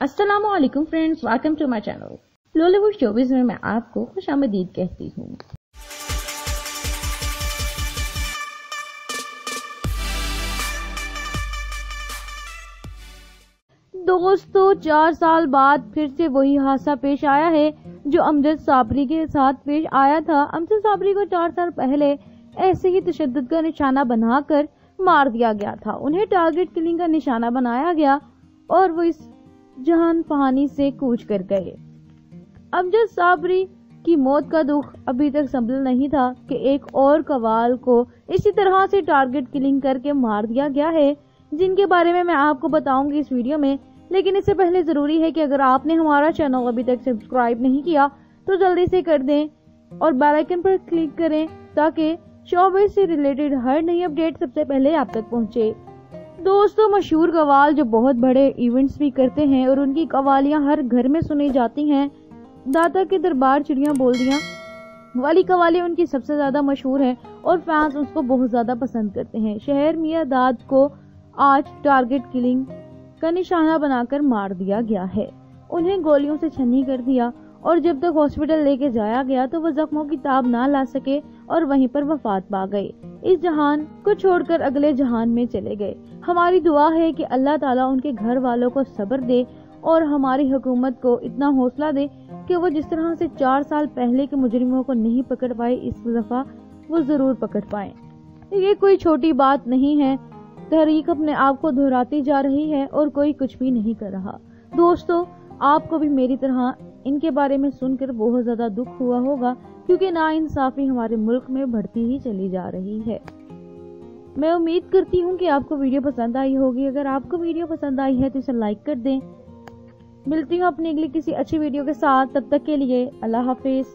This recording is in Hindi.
वालेकुम friends welcome to my channel Lollywood showbiz में मैं आपको खुश आमदीद कहती हूँ। दोस्तों, चार साल बाद फिर से वही हादसा पेश आया है, जो अमजद साबरी के साथ पेश आया था। अमजद साबरी को चार साल पहले ऐसे ही तशद का निशाना बनाकर मार दिया गया था। उन्हें टारगेट किलिंग का निशाना बनाया गया और वो इस जहान फहानी से कूच कर गए। अमजद साबरी की मौत का दुख अभी तक संभल नहीं था कि एक और कवाल को इसी तरह से टारगेट किलिंग करके मार दिया गया है, जिनके बारे में मैं आपको बताऊँगी इस वीडियो में, लेकिन इससे पहले ज़रूरी है कि अगर आपने हमारा चैनल अभी तक सब्सक्राइब नहीं किया तो जल्दी से कर दें और बेल आइकन पर क्लिक करें, ताकि शोबे से रिलेटेड हर नई अपडेट सबसे पहले आप तक पहुँचे। दोस्तों मशहूर कवाल जो बहुत बड़े इवेंट्स भी करते हैं और उनकी कवालियाँ हर घर में सुनी जाती हैं। दादा के दरबार चिड़ियाँ बोल दिया। वाली कवाली उनकी सबसे ज़्यादा मशहूर है और फैंस उसको बहुत ज़्यादा पसंद करते हैं। शहर मियाँ दाद को आज टारगेट किलिंग का निशाना बनाकर मार दिया गया है। उन्हें गोलियों से छन्नी कर दिया और जब तक हॉस्पिटल लेके जाया गया तो वह जख्मों की ताब ना ला सके और वहीं पर वफात पा गए। इस जहान को छोड़कर अगले जहान में चले गए। हमारी दुआ है कि अल्लाह ताला उनके घर वालों को सब्र दे और हमारी हुकूमत को इतना हौसला दे कि वो जिस तरह से चार साल पहले के मुजरिमों को नहीं पकड़ पाए, इस दफ़ा वो ज़रूर पकड़ पाए। ये कोई छोटी बात नहीं है। तहरीक अपने आप को दोहराती जा रही है और कोई कुछ भी नहीं कर रहा। दोस्तों, आपको भी मेरी तरह इनके बारे में सुनकर बहुत ज़्यादा दुख हुआ होगा, क्योंकि ना इंसाफी हमारे मुल्क में बढ़ती ही चली जा रही है। मैं उम्मीद करती हूँ कि आपको वीडियो पसंद आई होगी। अगर आपको वीडियो पसंद आई है तो इसे लाइक कर दें। मिलती हूँ अपनी अगली किसी अच्छी वीडियो के साथ। तब तक के लिए अल्लाह हाफिज़।